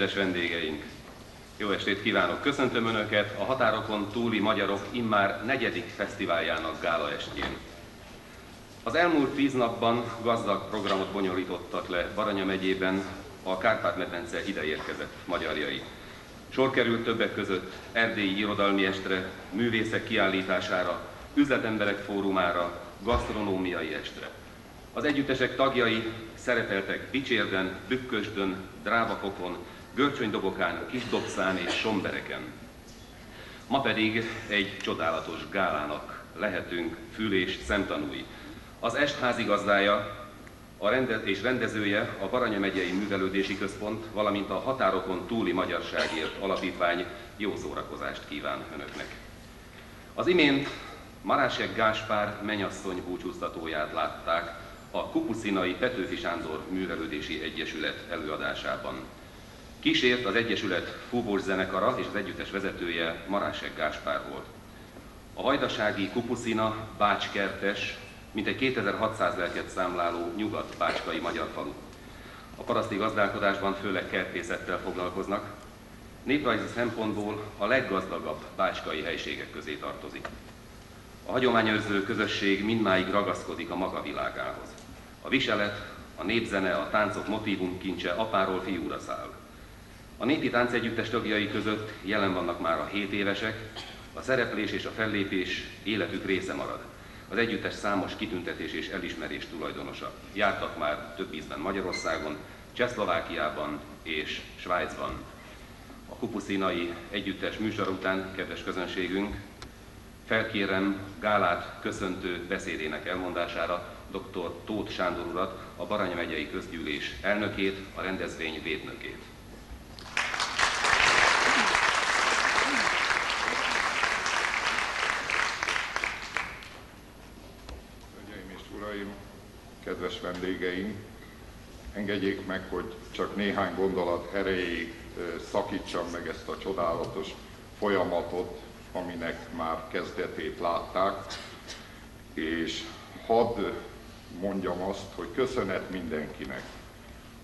kedves vendégeink! Jó estét kívánok! Köszöntöm Önöket a határokon túli magyarok immár negyedik fesztiváljának gála estjén. Az elmúlt tíz napban gazdag programot bonyolítottak le Baranya megyében a Kárpát-medence ideérkezett magyarjai. Sor került többek között erdélyi irodalmi estre, művészek kiállítására, üzletemberek fórumára, gasztronómiai estre. Az együttesek tagjai szerepeltek Dicsérden, Bükkösdön, Drávakokon, Görcsönydobokán, Kisdobszán és Sombereken. Ma pedig egy csodálatos gálának lehetünk fül- és szemtanúi. Az est házigazdája a rende- és rendezője a Baranya megyei Művelődési Központ, valamint a Határokon túli Magyarságért Alapítvány jó szórakozást kíván Önöknek. Az imént Marásek Gáspár menyasszony búcsúztatóját látták a Kupuszinai Petőfi Sándor Művelődési Egyesület előadásában. Kísért az Egyesület fúvós zenekara és az együttes vezetője Marásek Gáspár volt. A vajdasági Kupuszina Bácskertes, mintegy 2600 lelket számláló nyugat-bácskai magyar falu. A paraszti gazdálkodásban főleg kertészettel foglalkoznak, néprajzi szempontból a leggazdagabb bácskai helységek közé tartozik. A hagyományőrző közösség mindmáig ragaszkodik a maga világához. A viselet, a népzene, a táncok motívum kincse apáról fiúra száll. A népi táncegyüttes tagjai között jelen vannak már a 7 évesek, a szereplés és a fellépés életük része marad. Az együttes számos kitüntetés és elismerés tulajdonosa. Jártak már több ízben Magyarországon, Csehszlovákiában és Svájcban. A kupuszinai együttes műsor után, kedves közönségünk, felkérem Gálát köszöntő beszédének elmondására dr. Tóth Sándor urat, a Baranya megyei közgyűlés elnökét, a rendezvény védnökét. Kedves vendégeim, engedjék meg, hogy csak néhány gondolat erejéig szakítsam meg ezt a csodálatos folyamatot, aminek már kezdetét látták, és hadd mondjam azt, hogy köszönet mindenkinek,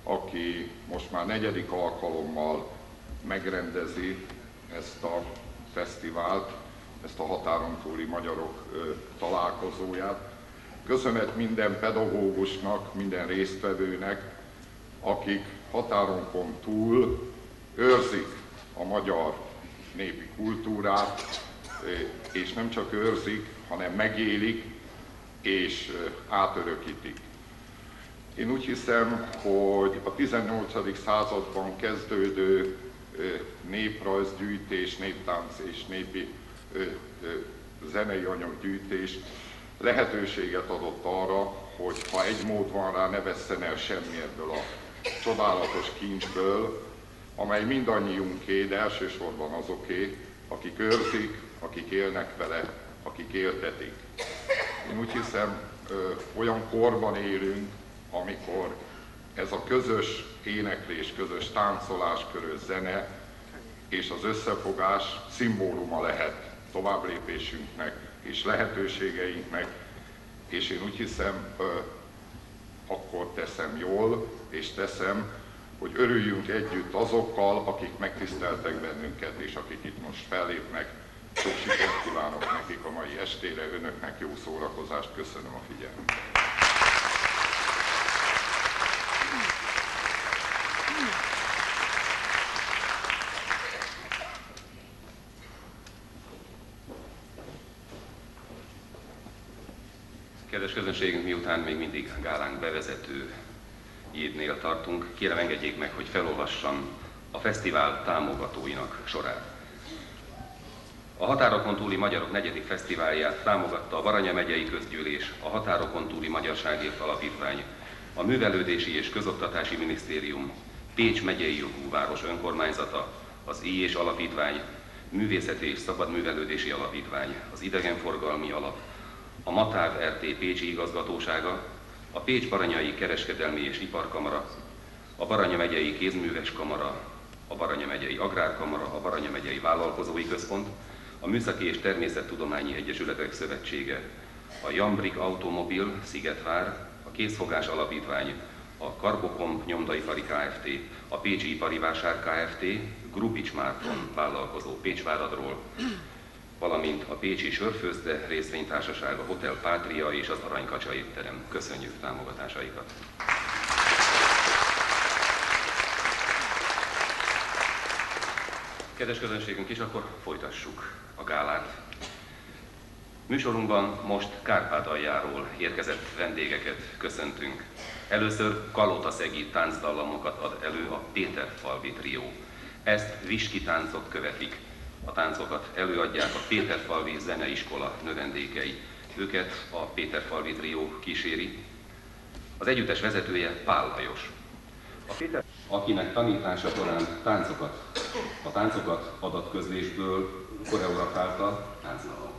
aki most már negyedik alkalommal megrendezi ezt a fesztivált, ezt a határon túli magyarok találkozóját. Köszönet minden pedagógusnak, minden résztvevőnek, akik határonkon túl őrzik a magyar népi kultúrát, és nem csak őrzik, hanem megélik és átörökítik. Én úgy hiszem, hogy a 18. században kezdődő néprajzgyűjtés, néptánc és népi zenei anyaggyűjtés lehetőséget adott arra, hogy ha egy mód van rá, ne vesszen el semmi ebből a csodálatos kincsből, amely mindannyiunké, de elsősorban azoké, akik őrzik, akik élnek vele, akik éltetik. Én úgy hiszem, olyan korban élünk, amikor ez a közös éneklés, közös táncolás, közös zene és az összefogás szimbóluma lehet továbblépésünknek és lehetőségeinknek, és én úgy hiszem, akkor teszem jól, és teszem, hogy örüljünk együtt azokkal, akik megtiszteltek bennünket, és akik itt most fellépnek. Sok sikert kívánok nekik a mai estére, önöknek jó szórakozást, köszönöm a figyelmet. Kedves közönségünk, miután még mindig gálánk bevezető jédnél tartunk, kérem engedjék meg, hogy felolvassam a fesztivál támogatóinak sorát. A Határokon túli Magyarok negyedik fesztiválját támogatta a Baranya megyei közgyűlés, a Határokon túli Magyarságért Alapítvány, a Művelődési és Közoktatási Minisztérium, Pécs megyei jogú város önkormányzata, az I és Alapítvány, Művészeti és Szabadművelődési Alapítvány, az Idegenforgalmi Alap, a Matáv RT Pécsi igazgatósága, a Pécs Baranyai Kereskedelmi és Iparkamara, a Baranya megyei Kézműves Kamara, a Baranya megyei Agrárkamara, a Baranya megyei Vállalkozói Központ, a Műszaki és Természettudományi Egyesületek Szövetsége, a Jambrik Automobil Szigetvár, a Készfogás Alapítvány, a Karbokom Nyomdaipari Kft., a Pécsi Ipari Vásár Kft., Grubics Márton vállalkozó Pécsváradról, valamint a Pécsi Sörfőzde részvénytársaság, a Hotel Pátria és az Aranykacsa étterem. Köszönjük támogatásaikat! Kedves közönségünk is, akkor folytassuk a gálát. Műsorunkban most Kárpátaljáról érkezett vendégeket köszöntünk. Először Kalotaszegi táncdallamokat ad elő a Péterfalvi trió. Ezt viski táncok követik. A táncokat előadják a Péterfalvi Zeneiskola növendékei. Őket a Péterfalvi trió kíséri. Az együttes vezetője Pál Lajos. A Péter, akinek tanítása során táncokat, a táncokat adatközlésből koreografálta táncdalom.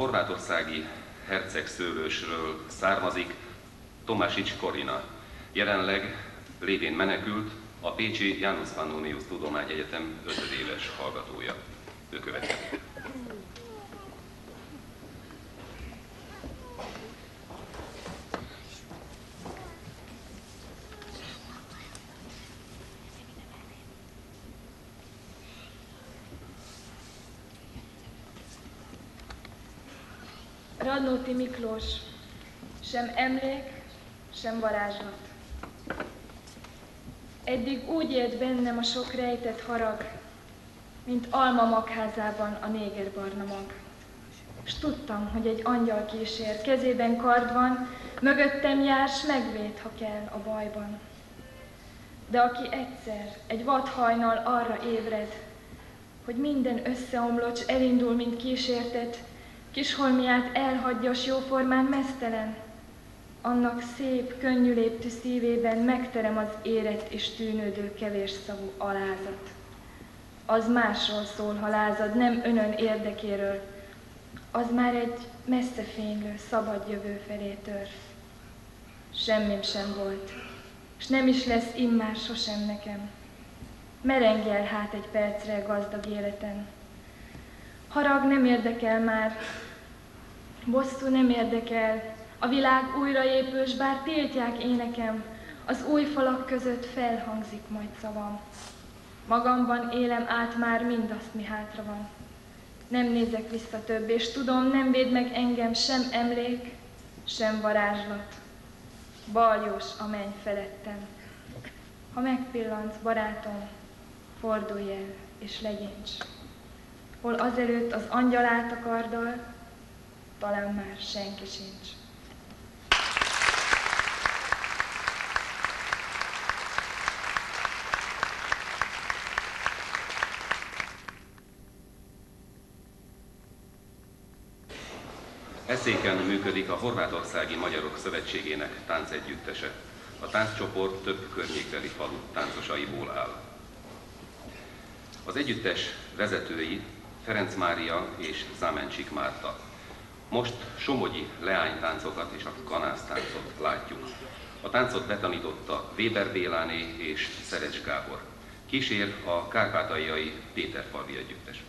Horvátországi herceg szőlősről származik Tomásics Korina. Jelenleg lévén menekült, a Pécsi János Pannonius Tudományegyetem 5 éves hallgatója. Ő következik. Radnóti Miklós, sem emlék, sem varázslat. Eddig úgy élt bennem a sok rejtett harag, mint alma magházában a néger barna mag. S tudtam, hogy egy angyal kísér, kezében kard van, mögöttem jár, s megvéd, ha kell a bajban. De aki egyszer, egy vadhajnal arra ébred, hogy minden összeomlott, elindul, mint kísértet, Kisholmiát elhagyja, s jóformán mesztelen, annak szép, könnyű léptű szívében megterem az érett és tűnődő kevés szavú alázat. Az másról szól, ha lázad, nem önön érdekéről, az már egy messze fénylő, szabad jövő felé tör. Semmim sem volt, és nem is lesz immár sosem nekem. Merengel hát egy percre gazdag életen, Harag nem érdekel már, bosszú nem érdekel, a világ újraépül, s bár tiltják énekem, az új falak között felhangzik majd szavam. Magamban élem át már mindazt, mi hátra van. Nem nézek vissza több, és tudom, nem véd meg engem sem emlék, sem varázslat. Baljós a menny felettem. Ha megpillantsz, barátom, fordulj el, és legyints hol azelőtt az angyal állt a karddal, talán már senki sincs. Eszéken működik a Horvátországi Magyarok Szövetségének táncegyüttese. A tánccsoport több környékbeli falu táncosaiból áll. Az együttes vezetői Ferenc Mária és Zámencsik Márta. Most somogyi leánytáncokat és a kanásztáncot látjuk. A táncot betanította Weber Béláné és Szerecs Gábor. Kísér a kárpátaljai Péterfalvi együttes.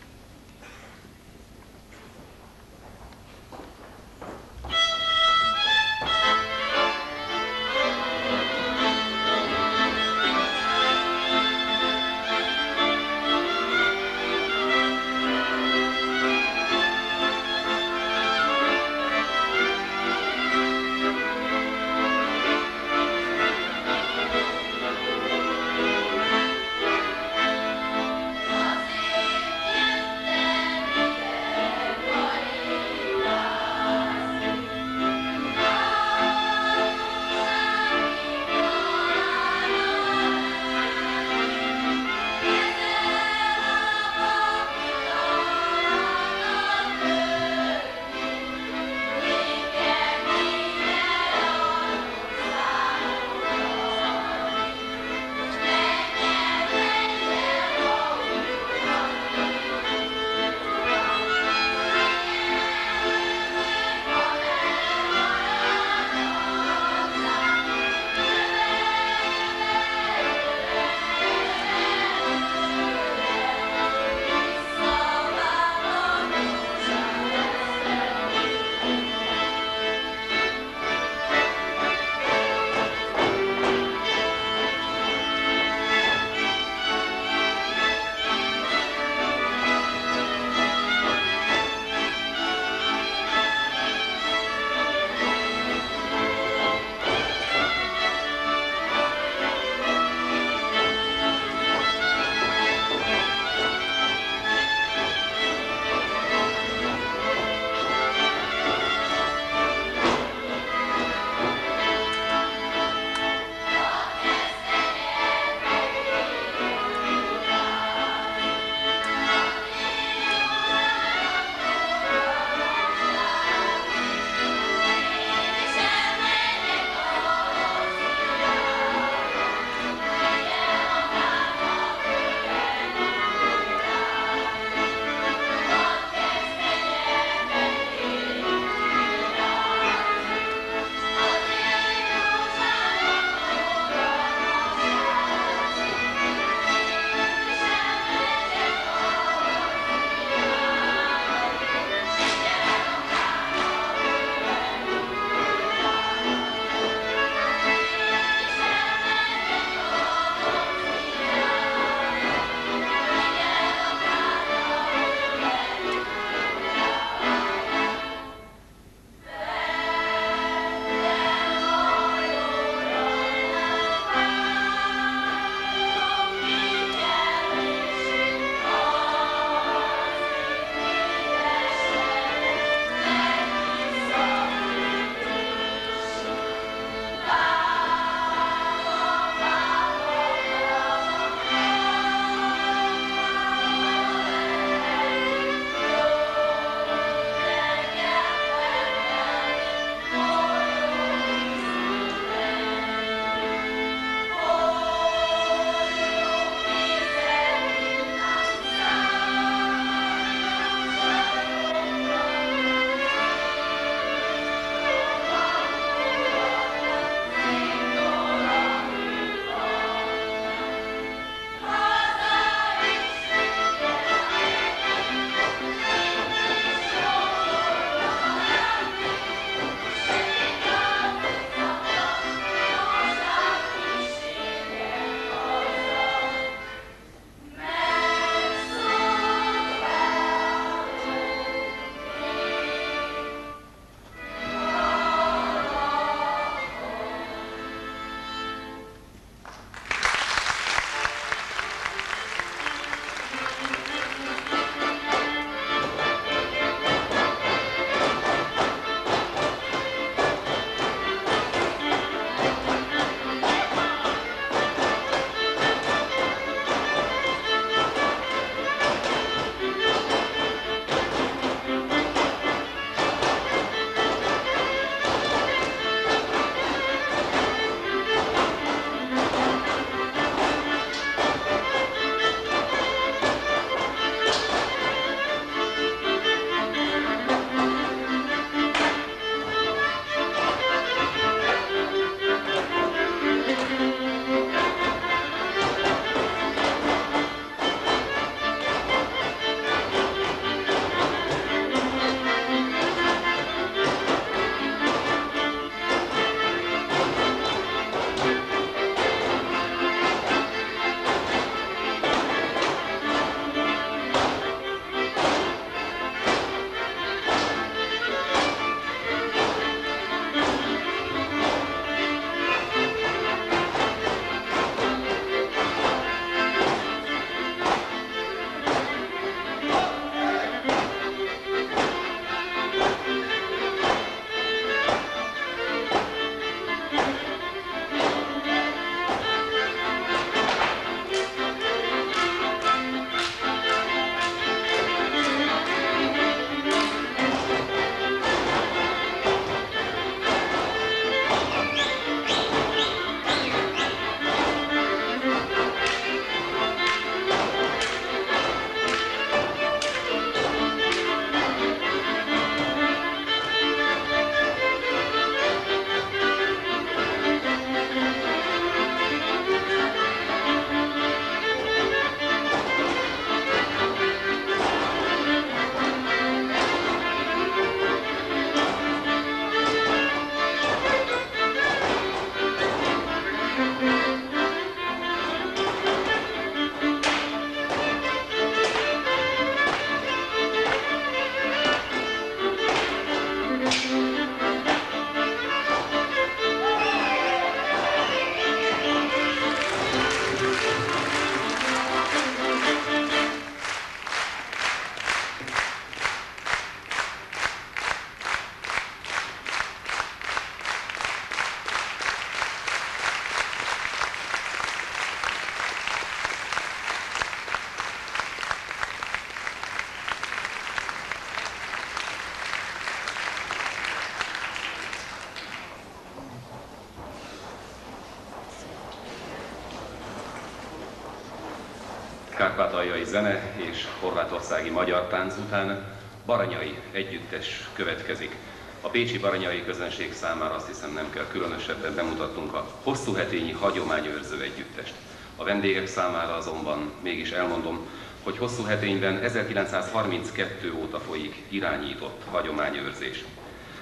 Kárpátaljai zene és horvátországi magyar tánc után Baranyai együttes következik. A Pécsi Baranyai közönség számára azt hiszem nem kell különösebben bemutatnunk a hosszú hetényi hagyományőrző együttest. A vendégek számára azonban mégis elmondom, hogy hosszú hetényben 1932 óta folyik irányított hagyományőrzés.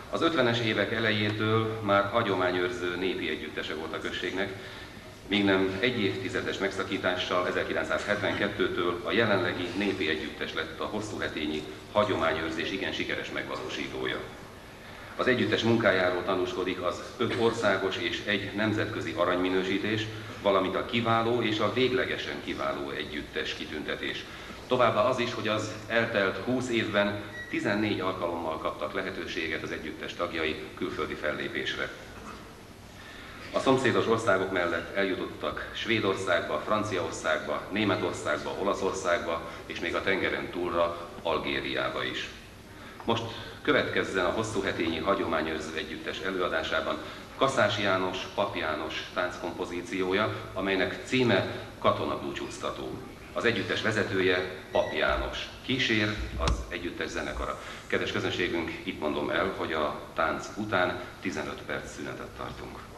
Az 50-es évek elejétől már hagyományőrző népi együttese volt a községnek, míg nem egy évtizedes megszakítással 1972-től a jelenlegi népi együttes lett a hosszú hetényi hagyományőrzés igen sikeres megvalósítója. Az együttes munkájáról tanúskodik az öt országos és egy nemzetközi aranyminősítés, valamint a kiváló és a véglegesen kiváló együttes kitüntetés. Továbbá az is, hogy az eltelt 20 évben 14 alkalommal kaptak lehetőséget az együttes tagjai külföldi fellépésre. A szomszédos országok mellett eljutottak Svédországba, Franciaországba, Németországba, Olaszországba, és még a tengeren túlra, Algériába is. Most következzen a hosszú hetényi hagyományőrző együttes előadásában Kaszás János, Pap János tánckompozíciója, amelynek címe Katona búcsúztató. Az együttes vezetője Pap János. Kísér az együttes zenekara. Kedves közönségünk, itt mondom el, hogy a tánc után 15 perc szünetet tartunk.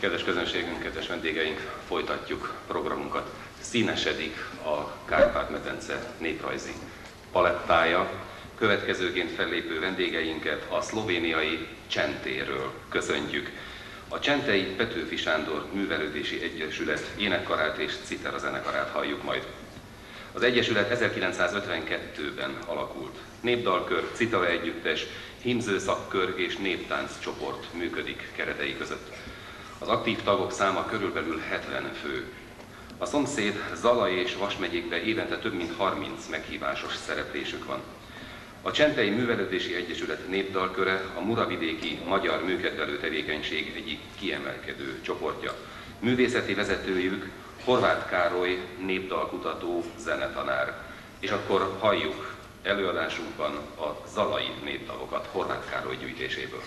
Kedves közönségünk, kedves vendégeink, folytatjuk programunkat. Színesedik a Kárpát-medence néprajzi palettája. Következőként fellépő vendégeinket a szlovéniai Csentéről köszöntjük. A Csentei Petőfi Sándor Művelődési Egyesület énekkarát és citera zenekarát halljuk majd. Az Egyesület 1952-ben alakult. Népdalkör, citara együttes, himzőszakkör és néptánc csoport működik keretei között. Az aktív tagok száma körülbelül 70 fő. A szomszéd Zala és Vas megyékbe évente több mint 30 meghívásos szereplésük van. A Csentei Művelődési Egyesület népdalköre a muravidéki magyar műkedvelő tevékenység egyik kiemelkedő csoportja. Művészeti vezetőjük Horváth Károly népdalkutató zenetanár. És akkor halljuk előadásunkban a zalai népdalokat Horváth Károly gyűjtéséből.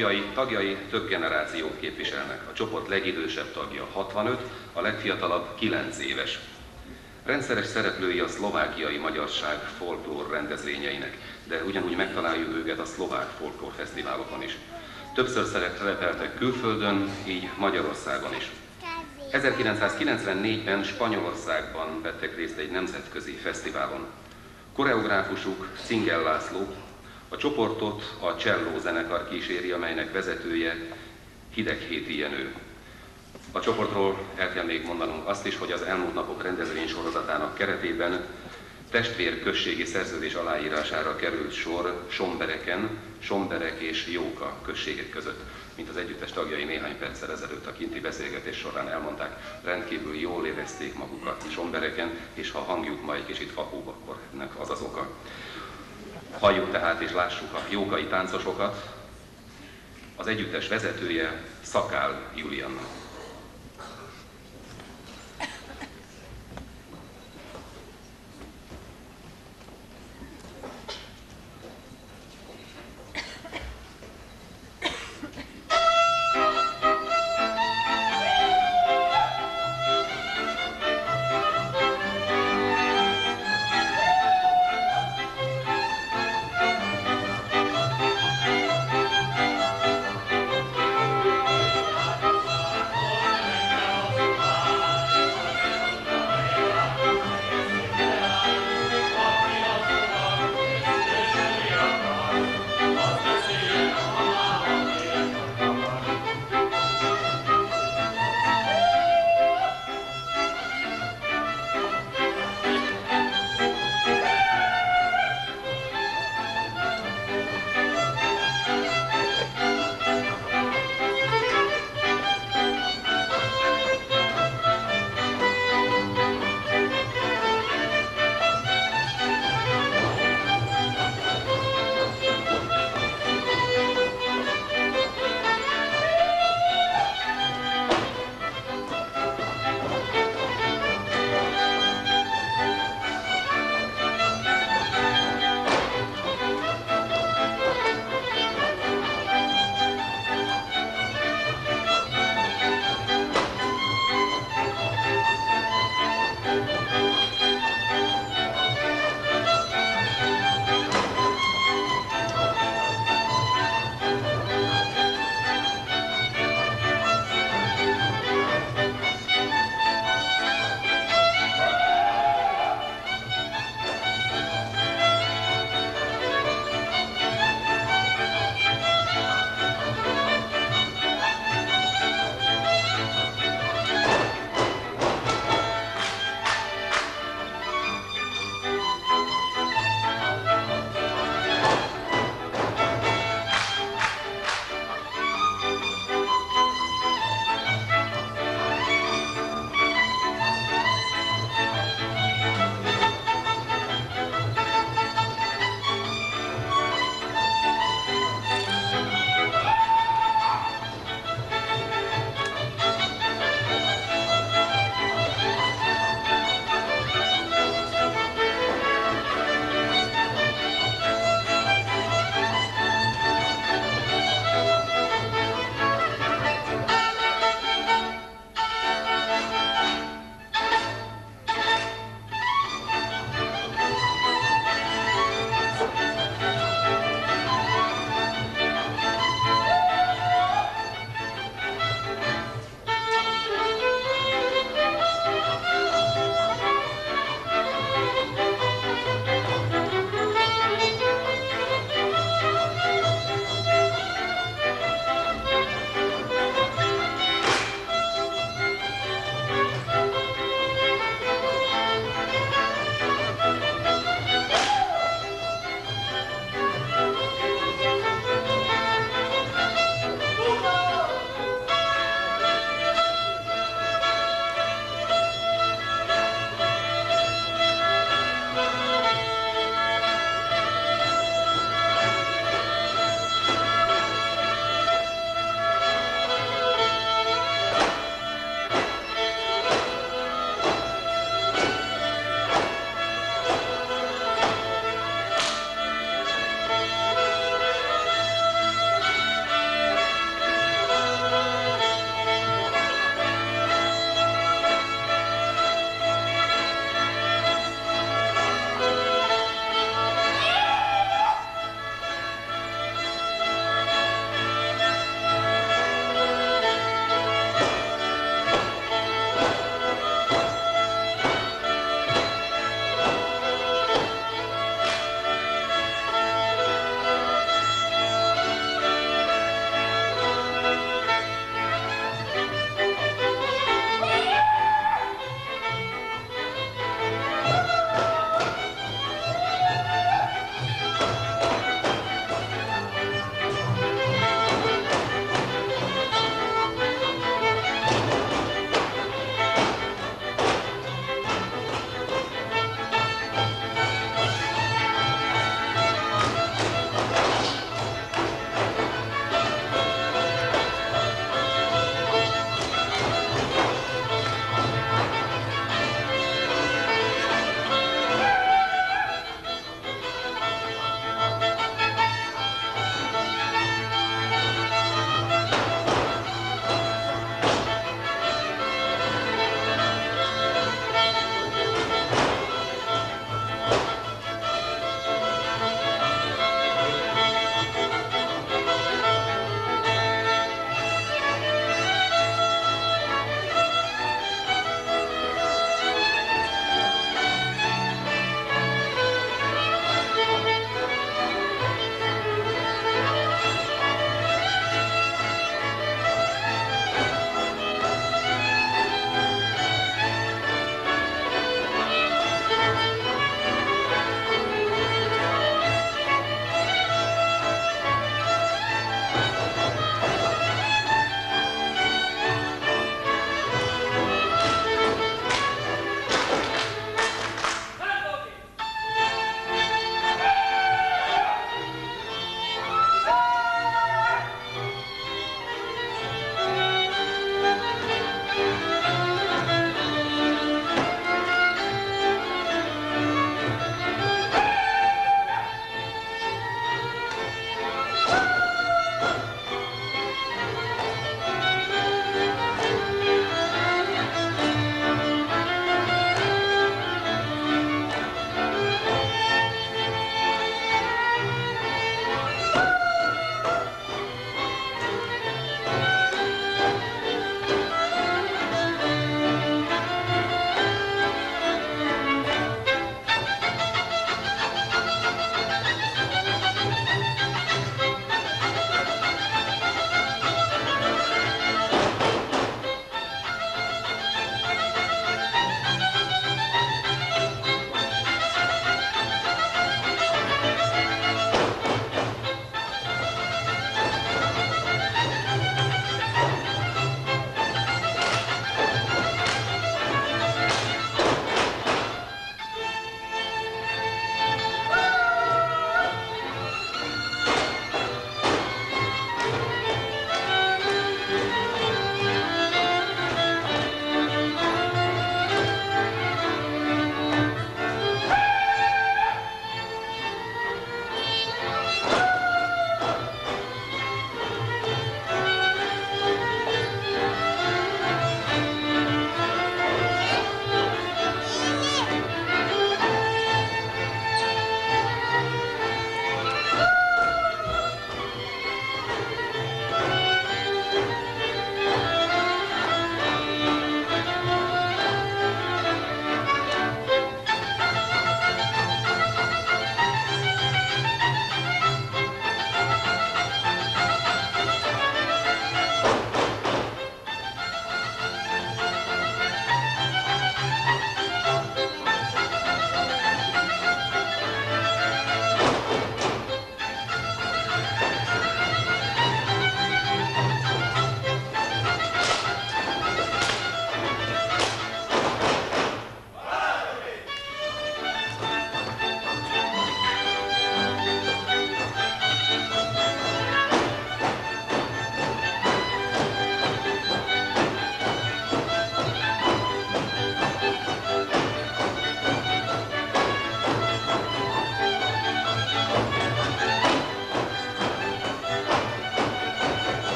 Tagjai, tagjai több generációt képviselnek. A csoport legidősebb tagja 65, a legfiatalabb 9 éves. Rendszeres szereplői a szlovákiai magyarság folklór rendezvényeinek, de ugyanúgy megtaláljuk őket a szlovák folklór fesztiválokon is. Többször szerepeltek külföldön, így Magyarországon is. 1994-ben Spanyolországban vettek részt egy nemzetközi fesztiválon. Koreográfusuk Cingel László, csoportot a Cselló zenekar kíséri, amelynek vezetője Hideghéti Jenő. A csoportról el kell még mondanunk azt is, hogy az elmúlt napok rendezvény sorozatának keretében testvér községi szerződés aláírására került sor Sombereken, Somberek és Jóka községek között. Mint az együttes tagjai néhány perccel ezelőtt a kinti beszélgetés során elmondták, rendkívül jól érezték magukat Sombereken, és ha hangjuk ma egy kicsit fakóbb, akkor ennek az az oka. Halljuk tehát és lássuk a jókai táncosokat, az együttes vezetője Szakál Julianna.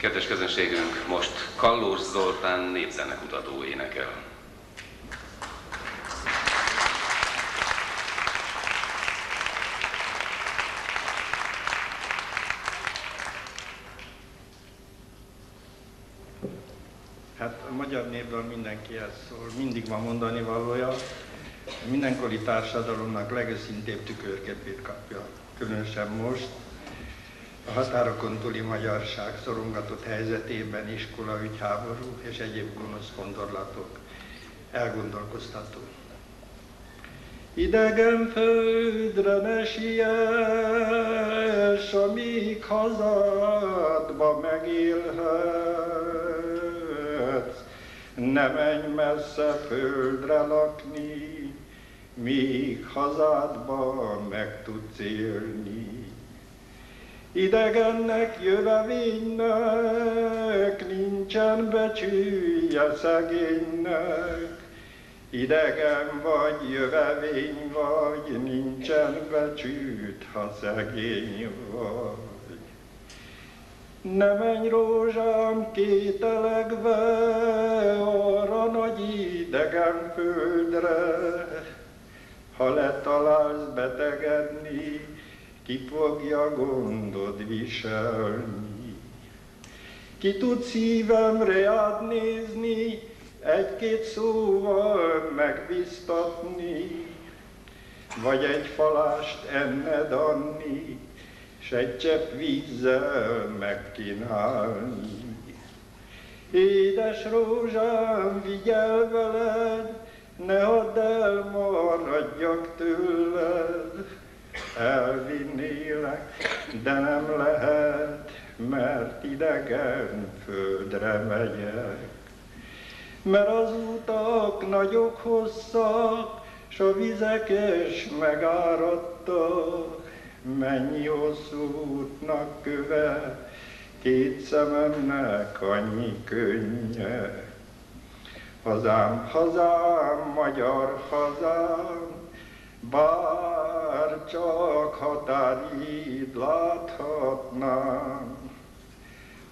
Kedves közönségünk, most Kallós Zoltán népzenekutató énekel. Hát a magyar népről mindenki ezt szól, mindig van mondani valója. Mindenkori társadalomnak legőszintébb tükörképét kapja, különösen most, a határokon túli magyarság szorongatott helyzetében iskola, ügyháború és egyéb gonosz gondolatok elgondolkoztató. Idegen földre ne siess, amíg hazadba megélhetsz. Ne menj messze földre lakni, míg hazádba meg tudsz élni. Idegennek, jövevénynek, nincsen becsülje szegénynek. Idegen vagy, jövevény vagy, nincsen becsült, ha szegény vagy. Ne menj rózsám kételegve arra nagy idegen földre, ha letalálsz betegedni, ki fogja gondod viselni. Ki tud szívemre átnézni, egy-két szóval megbiztatni, vagy egy falást enned adni, s egy csepp vízzel megkínálni. Édes rózsám, vigyel veled, ne add el, maradjak tőled, elvinnélek, de nem lehet, mert idegen földre megyek. Mert az utak nagyok hosszak, s a vizek is megáradtak, mennyi hosszú útnak köve, két szememnek annyi könnye. Hazám, hazám, magyar hazám, bár csak határid láthatnám.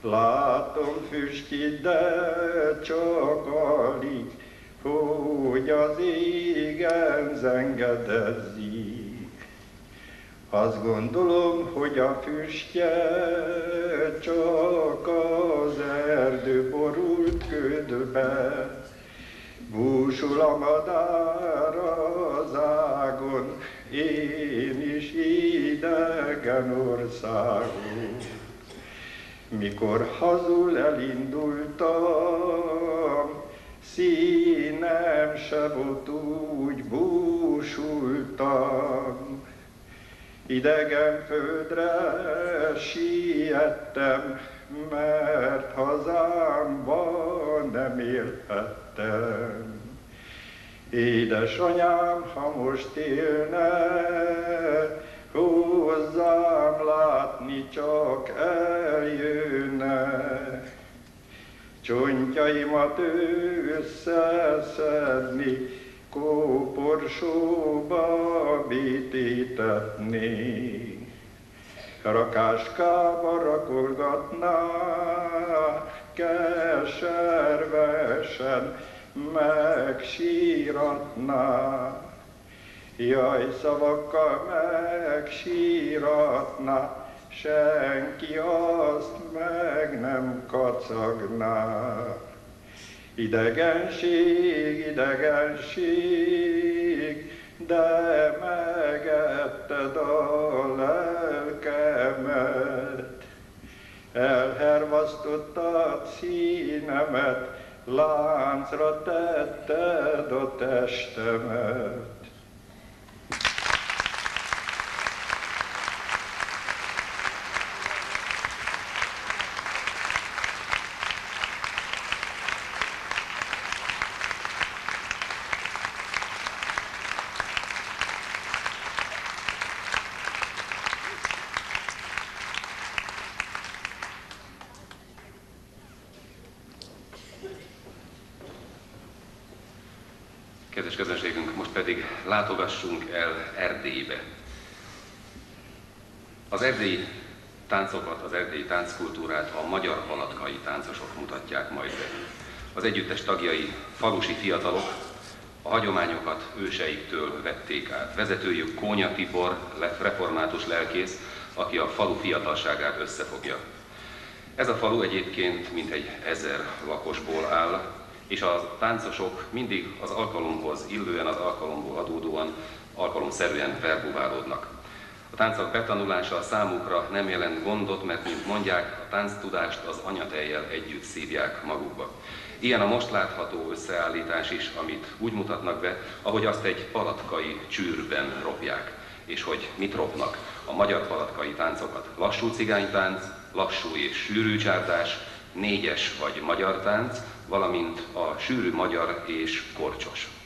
Látom füstjét, de csak alig, hogy az égen zengedezzik. Azt gondolom, hogy a füstje csak az erdő borult ködbe, Búsul a madár az ágon, én is idegen országon. Mikor hazul elindultam, színem se volt úgy búsultam. Idegen földre siettem, mert hazámban nem élhettem. Édesanyám, ha most élne, hozzám látni csak eljönne. Csontjaimat összeszedni, kóporsóba bitítetni. Rakáskába rakolgatná, keservesen megsíratná. Jaj, szavakkal megsíratná, senki azt meg nem kacagná. Idegenség, idegenség, de megetted a lelkemet. Elhervasztottad színemet, láncra tetted a testemet. Kedves közönségünk, most pedig látogassunk el Erdélybe. Az erdélyi táncokat, az erdélyi tánckultúrát a magyar palatkai táncosok mutatják majd be. Az együttes tagjai falusi fiatalok, a hagyományokat őseiktől vették át. Vezetőjük Kónya Tibor, református lelkész, aki a falu fiatalságát összefogja. Ez a falu egyébként mintegy ezer lakosból áll, és a táncosok mindig az alkalomhoz illően, az alkalomból adódóan, alkalomszerűen verbuválódnak. A táncok betanulása számukra nem jelent gondot, mert mint mondják, a tánctudást az anyatejjel együtt szívják magukba. Ilyen a most látható összeállítás is, amit úgy mutatnak be, ahogy azt egy palatkai csűrben ropják. És hogy mit ropnak? A magyar palatkai táncokat. Lassú cigánytánc, lassú és sűrű csárdás, négyes vagy magyar tánc, valamint a sűrű magyar és korcsos.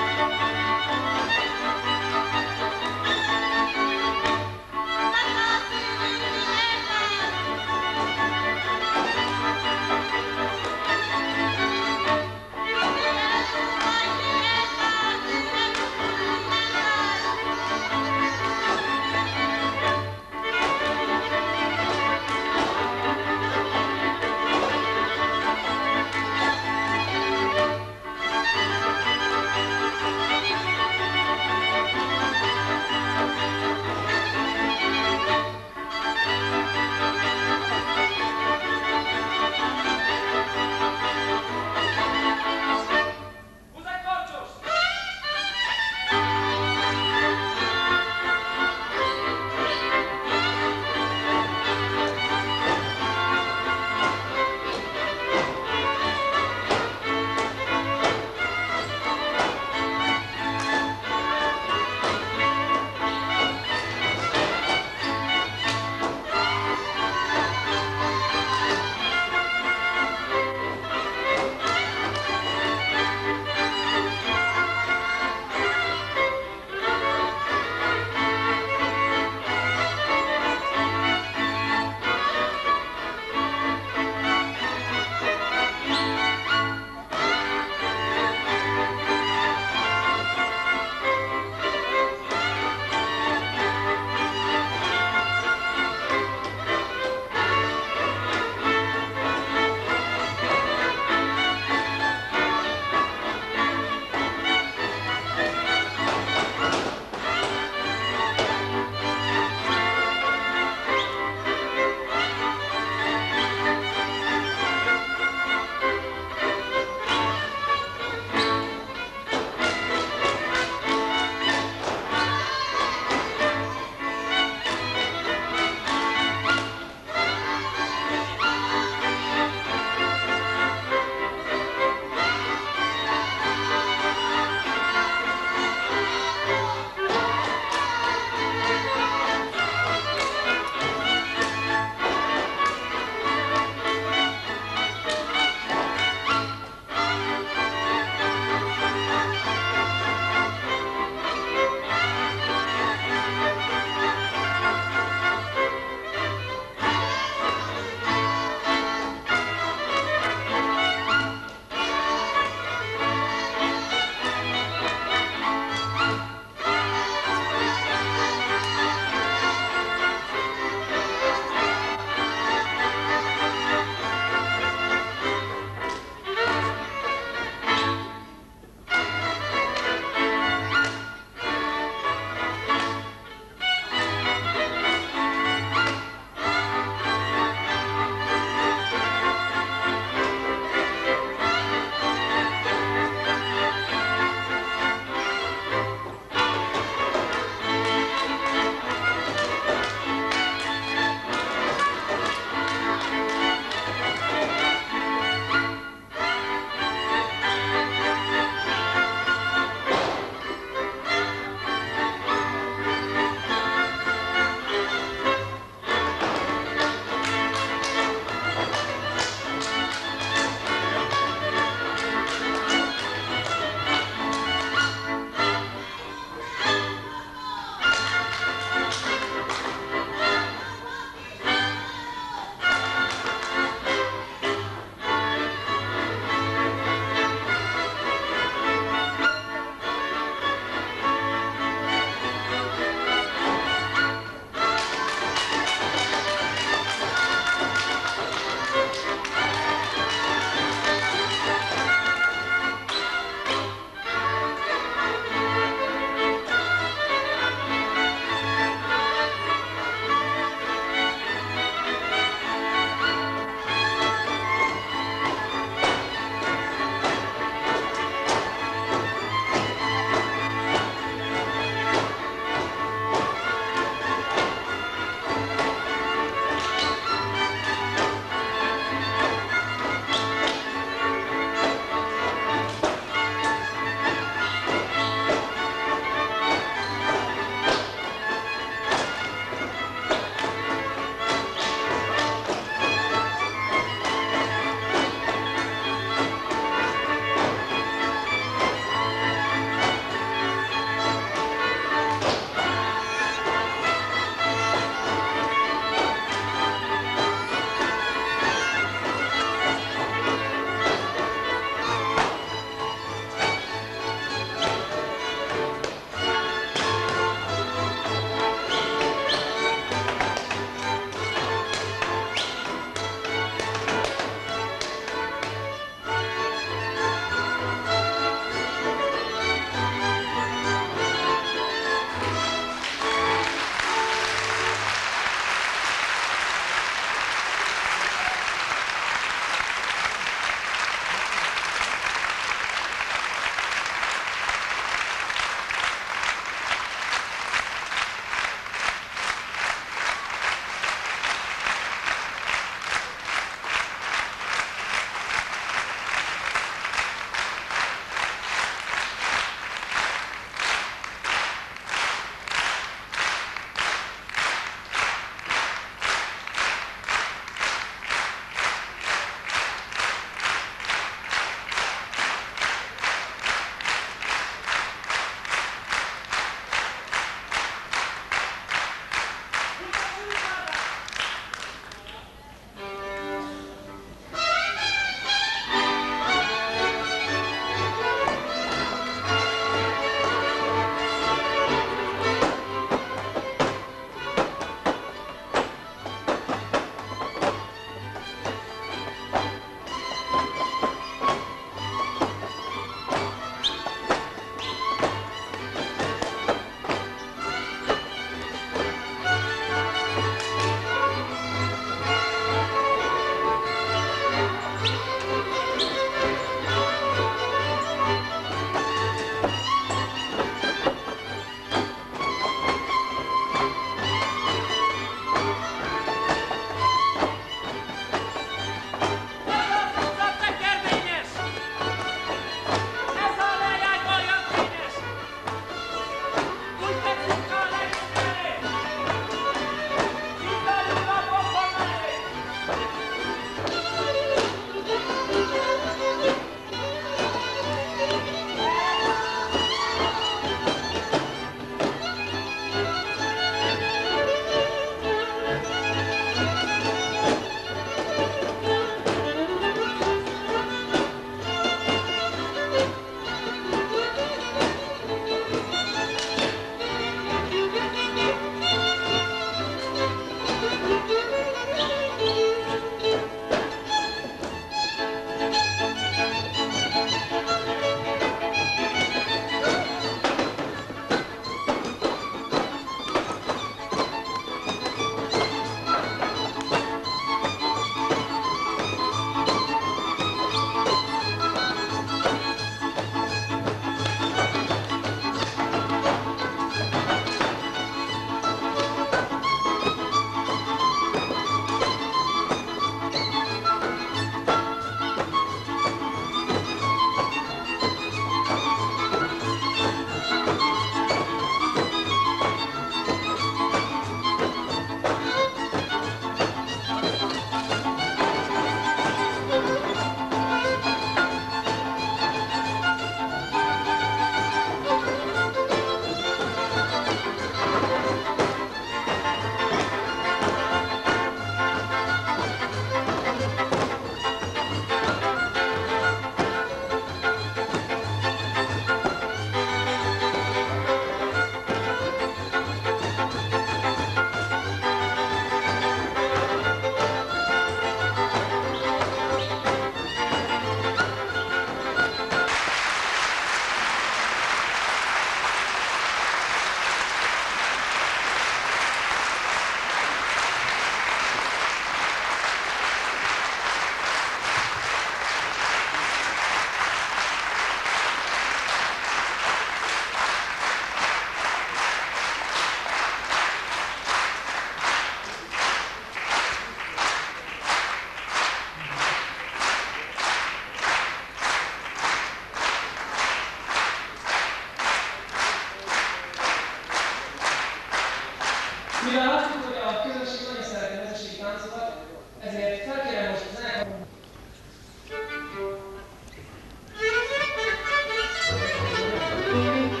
Música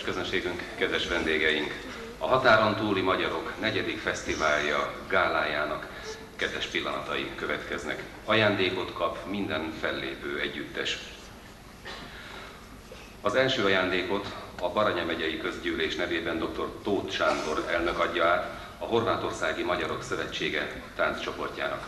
kedves közönségünk, kedves vendégeink! A határon túli magyarok negyedik fesztiválja gálájának kedves pillanatai következnek. Ajándékot kap minden fellépő együttes. Az első ajándékot a Baranya megyei közgyűlés nevében dr. Tóth Sándor elnök adja át a Horvátországi Magyarok Szövetsége tánccsoportjának.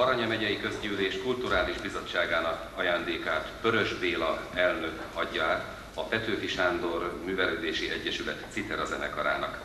Baranya megyei közgyűlés kulturális bizottságának ajándékát Pörös Béla elnök adja át a Petőfi Sándor Művelődési Egyesület Citera zenekarának.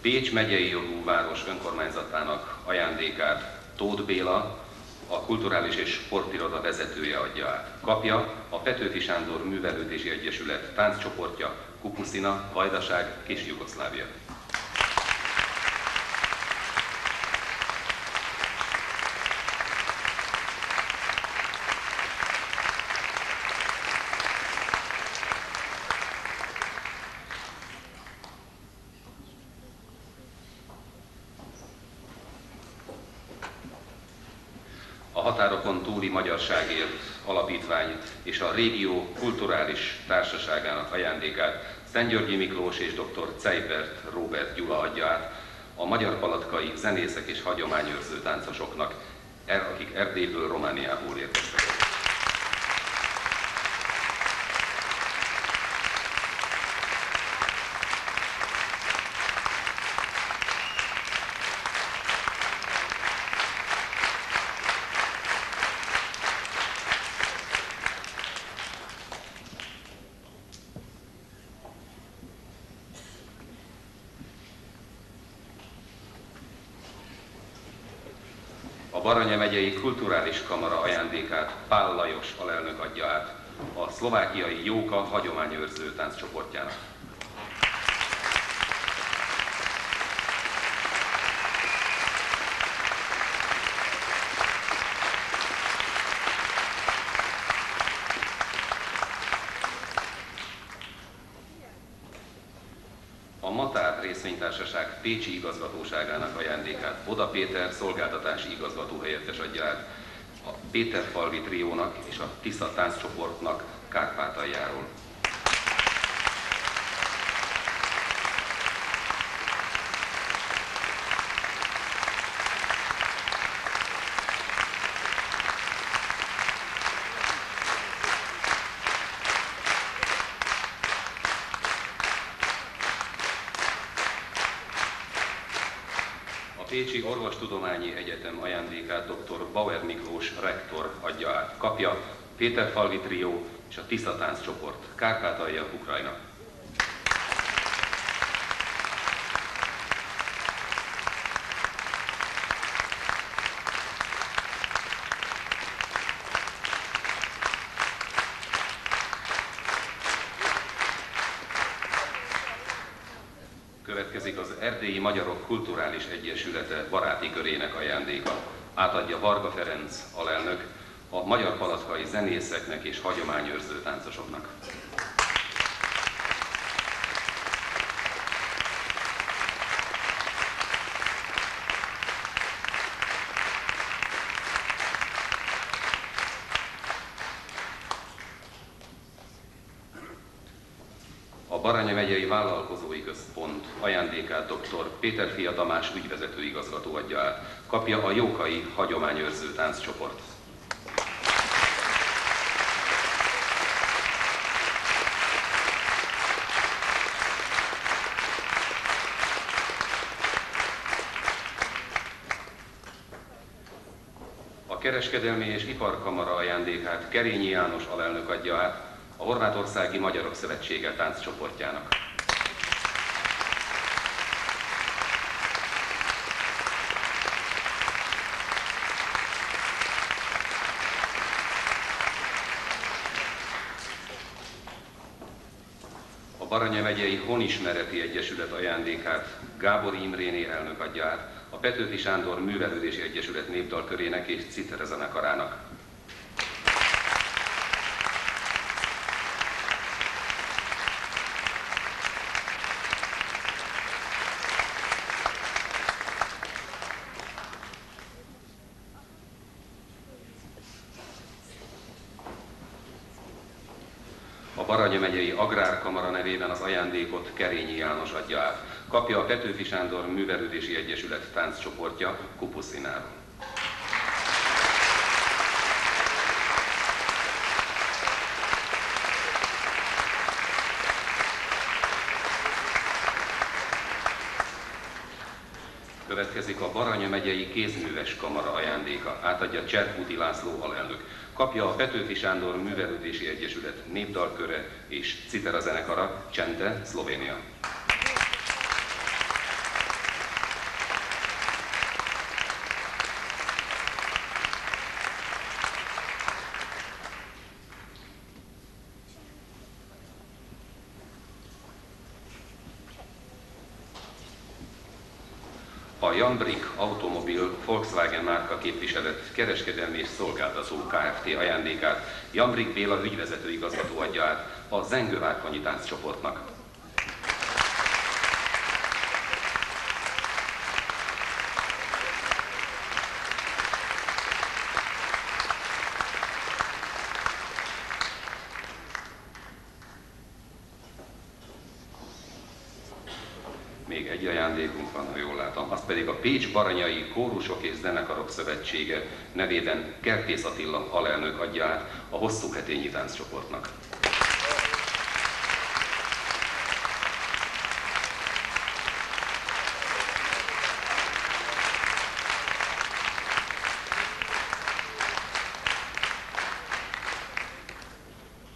Pécs megyei jogú város önkormányzatának ajándékát Tóth Béla, a Kulturális és Sportiroda vezetője adja át. Kapja a Petőfi Sándor Művelődési Egyesület tánccsoportja Kupuszina, Vajdaság, Kis-Jugoszlávia. határokon túli magyarságért alapítvány és a régió kulturális társaságának ajándékát Szentgyörgyi Miklós és dr. Ceibert Robert Gyula adja át a magyar palatkai zenészek és hagyományőrző táncosoknak, er, akik Erdélyből, Romániából érkeztek. Baranya megyei kulturális kamara ajándékát Pál Lajos alelnök adja át a szlovákiai Jóka hagyományőrző tánccsoportjának. részvénytársaság Pécsi igazgatóságának ajándékát Boda Péter szolgáltatási igazgató helyettes adja át a Péter Falvi triónak és a Tisza tánccsoportnak Kárpátaljáról. Pécsi Orvostudományi Egyetem ajándékát dr. Bauer Miklós rektor adja át. Kapja Péter Falvi Trió és a Tisztatánc csoport. Kárpátalja, Ukrajna. Következik az Erdélyi Magyarok Kulturális Egyesülete baráti körének ajándéka. Átadja Varga Ferenc alelnök a magyar palatkai zenészeknek és hagyományőrző táncosoknak. Baranya megyei Vállalkozói Központ ajándékát dr. Péter Fia Tamás ügyvezető igazgató adja át. Kapja a Jókai Hagyományőrző Tánccsoport. Kereskedelmi és Iparkamara ajándékát Kerényi János alelnök adja át a Horvátországi Magyarok Szövetsége tánccsoportjának. A Baranya megyei Honismereti Egyesület ajándékát Gábor Imréné elnök adja át a Petőfi Sándor Művelődési Egyesület népdalkörének és Citere zenekarának. A Baranya megyei Agrárkamara nevében az ajándékot Kerényi János adja át. Kapja a Petőfi Sándor Művelődési Egyesület tánccsoportja Kupuszináron. Következik a Baranya megyei kézműves kamara ajándéka. Átadja Cserkuti László alelnök. Kapja a Petőfi Sándor Művelődési Egyesület népdalköre és citera zenekara Csente, Szlovénia. A Jambrik Automobil Volkswagen márka képviselet kereskedelmi és szolgáltató Kft. ajándékát Jambrik Béla ügyvezető igazgató adja át a Zengővárkonyi tánccsoportnak. Még egy ajándékunk van, ha jól látom, az pedig a Pécs Baranyai Kórusok és Zenekarok Szövetsége nevében Kertész Attila alelnök adja át a Hosszú Hetényi Tánccsoportnak.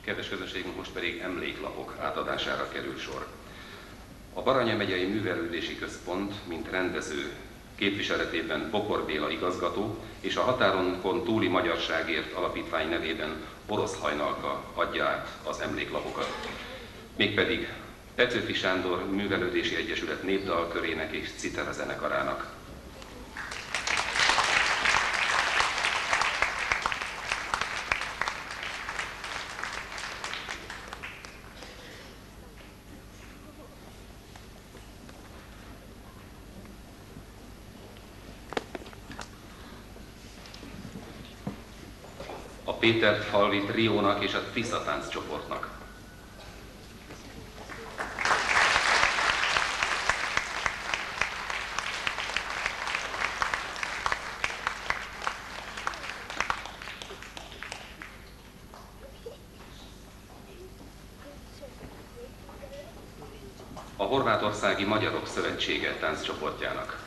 Kedves közönségünk, most pedig emléklapok átadására kerül sor. A Baranya megyei Művelődési Központ, mint rendező képviseletében Bokor Béla igazgató és a határonkon túli magyarságért alapítvány nevében Orosz Hajnalka adja át az emléklapokat. Mégpedig Petőfi Sándor Művelődési Egyesület népdalkörének és citera zenekarának. a Péter Falvi Triónak és a Tisza Tánc csoportnak. A Horvátországi Magyarok Szövetsége tánccsoportjának.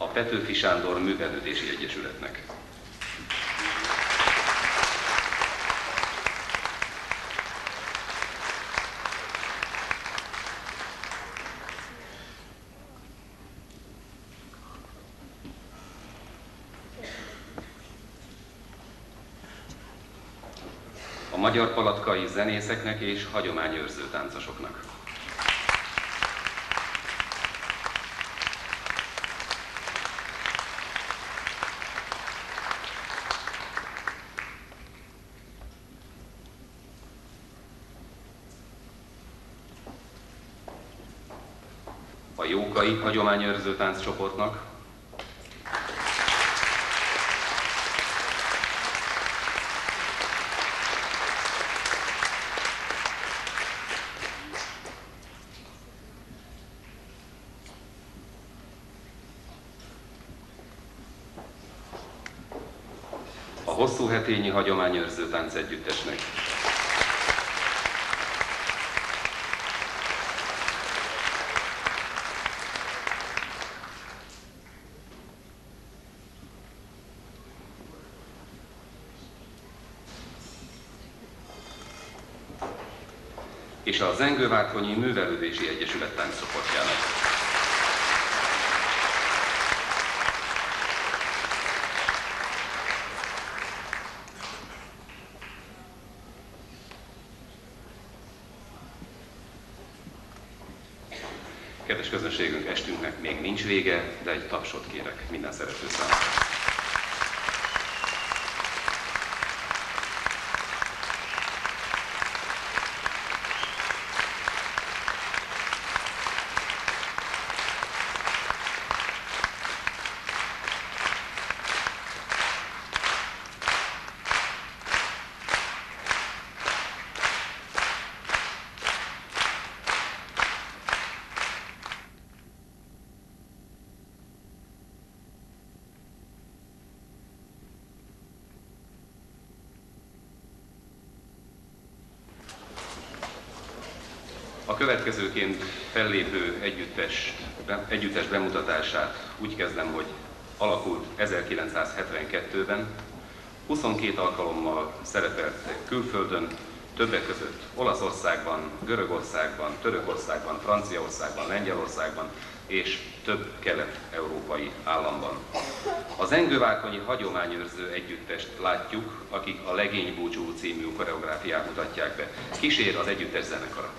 a Petőfi Sándor Művelődési Egyesületnek. Magyar palatkai zenészeknek és hagyományőrző táncosoknak. A Jókai Hagyományőrző Tánccsoportnak, a Hosszú Hetényi Hagyományőrző Tánc Együttesnek, és a Zengővárkonyi Művelődési Egyesület tánccsoportjának. Kedves közönségünk, estünknek még nincs vége, de egy tapsot kérek minden szerető számára. Következőként fellépő együttes, együttes bemutatását úgy kezdem, hogy alakult 1972-ben, 22 alkalommal szerepelt külföldön, többek között Olaszországban, Görögországban, Törökországban, Franciaországban, Lengyelországban és több kelet-európai államban. Az Engővárkonyi hagyományőrző együttest látjuk, akik a Legény Búcsú című koreográfiát mutatják be. Kísér az együttes zenekara.